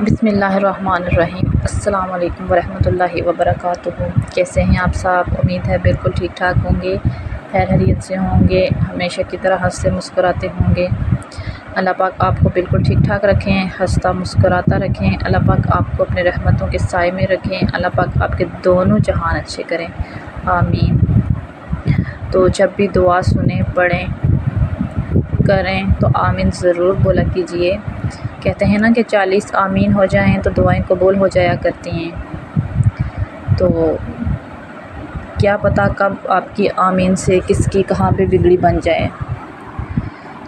बिसमीम् अल्लाम वरहमतुल्लाहि वबरकातुहू। कैसे हैं आप साहब? उम्मीद है बिल्कुल ठीक ठाक होंगे खैर हरीत से होंगे, हमेशा की तरह हँसते मुस्कुराते होंगे। अल्लाह पाक आपको बिल्कुल ठीक ठाक रखें, हंसता मुस्कुराता रखें, अल्लाह पाक आपको अपने रहमतों के साय में रखें, अल्लाह पाक आपके दोनों जहान अच्छे करें। आमीन। तो जब भी दुआ सुने, पढ़ें, करें तो आमीन ज़रूर बोला कीजिए। कहते हैं ना कि चालीस आमीन हो जाएँ तो दुआएँ कबूल हो जाया करती हैं। तो क्या पता कब आपकी आमीन से किसकी कहाँ पे बिगड़ी बन जाए।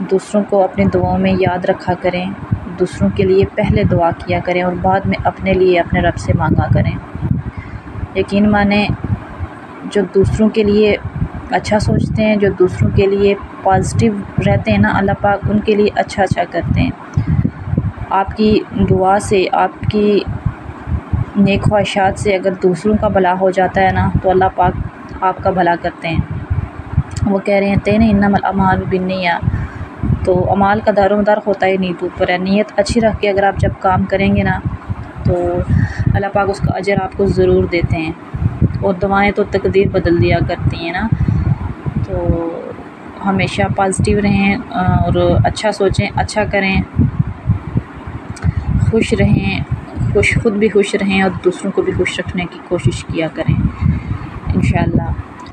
दूसरों को अपनी दुआओं में याद रखा करें, दूसरों के लिए पहले दुआ किया करें और बाद में अपने लिए अपने रब से मांगा करें। यकीन माने, जो दूसरों के लिए अच्छा सोचते हैं, जो दूसरों के लिए पॉजिटिव रहते हैं ना, अल्लाह पाक उनके लिए अच्छा अच्छा करते हैं। आपकी दुआ से, आपकी नेक ख्वाहिशात से अगर दूसरों का भला हो जाता है ना तो अल्लाह पाक आपका भला करते हैं। वो कह रहे हैं तेन इन्ना अमाल बिनिया तो अमाल का दारोमदार होता ही नीत ऊपर है। नीयत अच्छी रख के अगर आप जब काम करेंगे ना तो अल्लाह पाक उसका अजर आपको ज़रूर देते हैं। और दुआएँ तो तकदीर बदल दिया करती हैं ना। तो हमेशा पॉजिटिव रहें और अच्छा सोचें अच्छा करें। खुश रहें, खुश, खुद भी खुश रहें और दूसरों को भी खुश रखने की कोशिश किया करें इन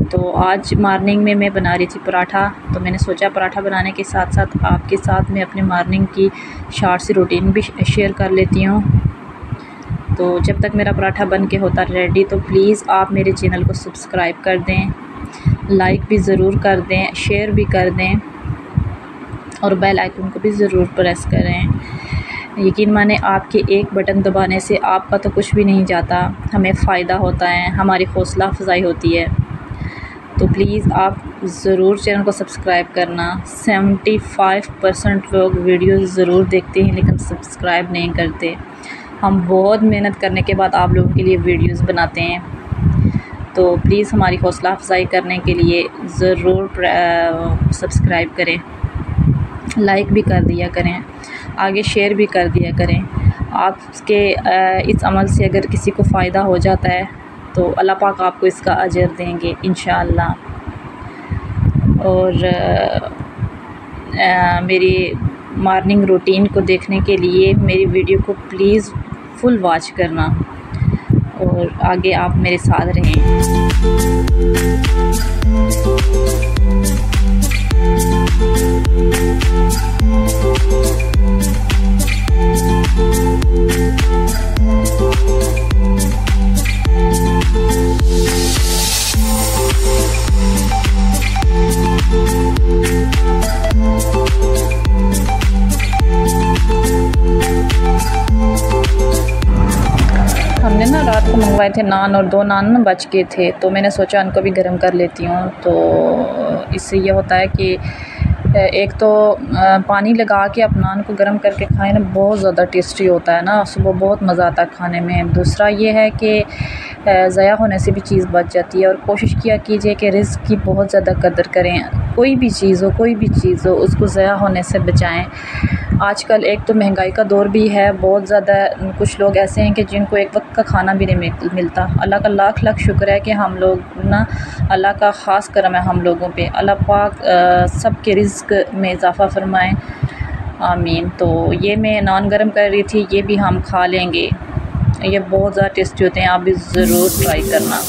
तो आज मॉर्निंग में मैं बना रही थी पराठा तो मैंने सोचा पराठा बनाने के साथ साथ आपके साथ मैं अपने मॉर्निंग की शार्ट सी रूटीन भी शेयर कर लेती हूँ। तो जब तक मेरा पराठा बन के होता रेडी तो प्लीज़ आप मेरे चैनल को सब्सक्राइब कर दें लाइक भी ज़रूर कर दें शेयर भी कर दें और बेल आइकन को भी ज़रूर प्रेस करें। यकीन माने आपके एक बटन दबाने से आपका तो कुछ भी नहीं जाता। हमें फ़ायदा होता है, हमारी हौसला अफजाई होती है। तो प्लीज़ आप ज़रूर चैनल को सब्सक्राइब करना। सेवेंटी फाइव परसेंट लोग वीडियो ज़रूर देखते हैं, लेकिन सब्सक्राइब नहीं करते। हम बहुत मेहनत करने के बाद आप लोगों के लिए वीडियोस बनाते हैं। तो प्लीज़ हमारी हौसला अफजाई करने के लिए ज़रूर सब्सक्राइब करें। लाइक भी कर दिया करें। आगे शेयर भी कर दिया करें। आपके इस अमल से अगर किसी को फ़ायदा हो जाता है तो अल्लाह पाक आपको इसका अजर देंगे इन और आ, मेरी मॉर्निंग रूटीन को देखने के लिए मेरी वीडियो को प्लीज़ फुल वॉच करना। और आगे आप मेरे साथ रहें। मंगवाए थे, नान और दो नान बच गए थे तो मैंने सोचा उनको भी गर्म कर लेती हूँ। तो इससे यह होता है कि एक तो पानी लगा के आप नान को गर्म करके खाएँ ना, बहुत ज़्यादा टेस्टी होता है ना, सुबह बहुत मज़ा आता है खाने में। दूसरा ये है कि ज़ाया होने से भी चीज़ बच जाती है और कोशिश किया कीजिए कि रिस्क की बहुत ज़्यादा कदर करें। कोई भी चीज़ हो, कोई भी चीज़ हो, उसको ज़ाया होने से बचाएँ। आजकल एक तो महँगाई का दौर भी है, बहुत ज़्यादा कुछ लोग ऐसे हैं कि जिनको एक वक्त का खाना भी नहीं मिलता। अल्लाह का लाख लाख शुक्र है कि हम लोग ना, अल्लाह का ख़ास करम है हम लोगों पे। अल्लाह पाक सब के रिस्क में इजाफ़ा फरमाएँ। आमीन। तो ये मैं नान गर्म कर रही थी, ये भी हम खा लेंगे। ये बहुत ज़्यादा टेस्टी होते हैं आप भी ज़रूर ट्राई करना।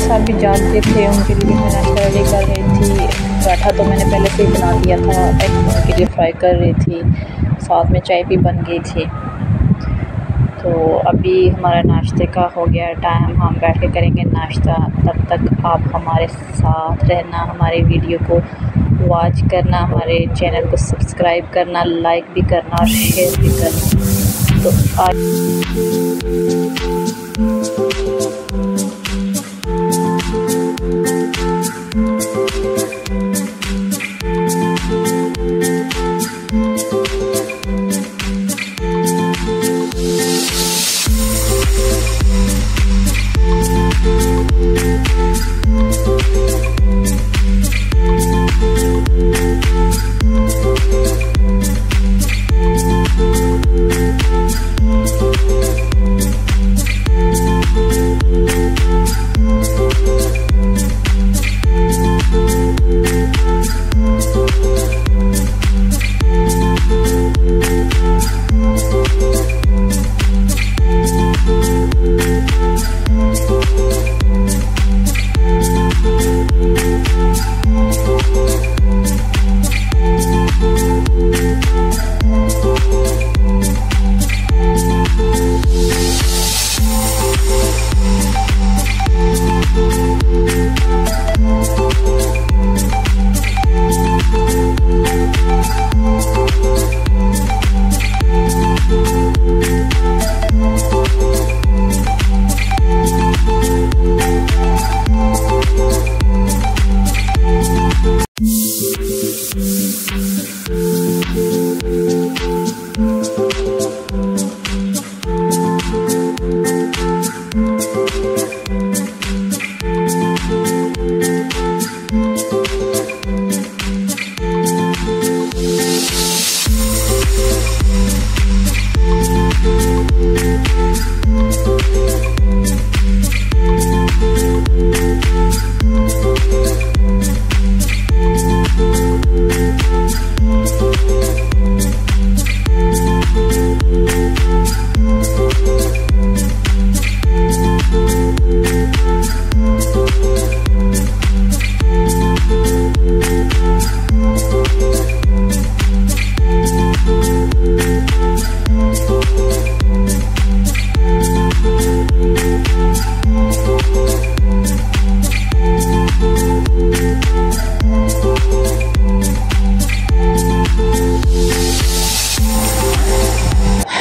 साहब भी जानते थे, उनके लिए मैं नाश्ता रेडी कर रही थी। पराठा तो मैंने पहले से ही बना दिया था एग उनके लिए फ्राई कर रही थी। साथ में चाय भी बन गई थी। तो अभी हमारा नाश्ते का हो गया टाइम हम बैठ के करेंगे नाश्ता। तब तक आप हमारे साथ रहना, हमारे वीडियो को वॉच करना, हमारे चैनल को सब्सक्राइब करना लाइक भी करना और शेयर भी करना। तो आज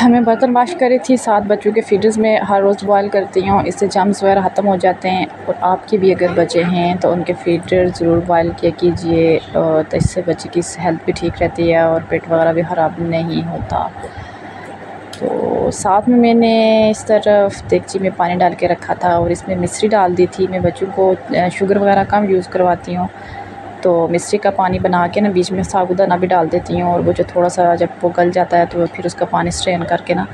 मैं बर्तन वाश कर थी, सात बच्चों के फीडर्स में हर रोज़ बॉयल करती हूँ, इससे जम्स वगैरह ख़त्म हो जाते हैं और आपके भी अगर बच्चे हैं तो उनके फीडर ज़रूर बॉयल किया कीजिए तो इससे बच्चे की हेल्थ भी ठीक रहती है और पेट वगैरह भी ख़राब नहीं होता। तो साथ में मैंने इस तरफ़ देगची में पानी डाल के रखा था और इसमें मिश्री डाल दी थी। मैं बच्चों को शुगर वगैरह कम यूज़ करवाती हूँ। तो मिश्री का पानी बना के ना बीच में साबुदाना भी डाल देती हूँ और वो जो थोड़ा सा जब वो गल जाता है तो फिर उसका पानी स्ट्रेन करके ना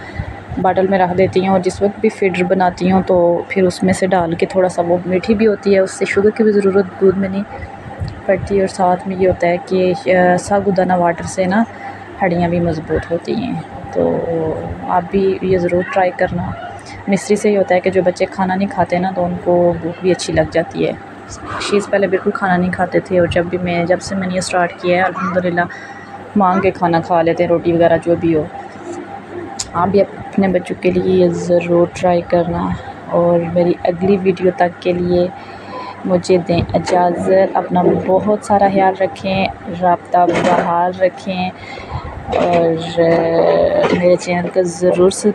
बाटल में रख देती हूँ और जिस वक्त भी फिडर बनाती हूँ तो फिर उसमें से डाल के थोड़ा सा वो मीठी भी होती है, उससे शुगर की भी ज़रूरत दूध में नहीं पड़ती और साथ में ये होता है कि साबुदाना वाटर से ना हड्डियाँ भी मज़बूत होती हैं। तो आप भी ये ज़रूर ट्राई करना। मिश्री से ही होता है कि जो बच्चे खाना नहीं खाते ना तो उनको भूख भी अच्छी लग जाती है। शीज़ पहले बिल्कुल खाना नहीं खाते थे और जब भी मैं, जब से मैंने ये स्टार्ट किया है, अल्हम्दुलिल्लाह, मांग के खाना खा लेते हैं, रोटी वगैरह जो भी हो। आप भी अपने बच्चों के लिए ये ज़रूर ट्राई करना। और मेरी अगली वीडियो तक के लिए मुझे दें इजाज़त। अपना बहुत सारा ख्याल रखें, रबता बहाल रखें। और, मेरे चैनल का ज़रूर से